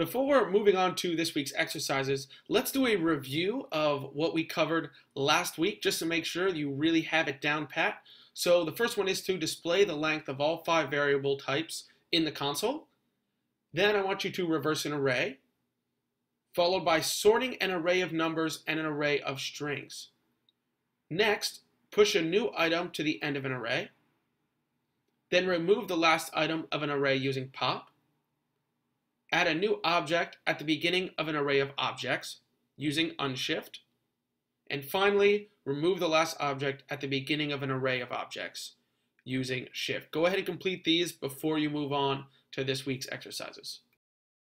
Before moving on to this week's exercises, let's do a review of what we covered last week just to make sure you really have it down pat. So the first one is to display the length of all five variable types in the console. Then I want you to reverse an array, followed by sorting an array of numbers and an array of strings. Next, push a new item to the end of an array. Then remove the last item of an array using pop. Add a new object at the beginning of an array of objects using unshift. And finally, remove the last object at the beginning of an array of objects using shift. Go ahead and complete these before you move on to this week's exercises.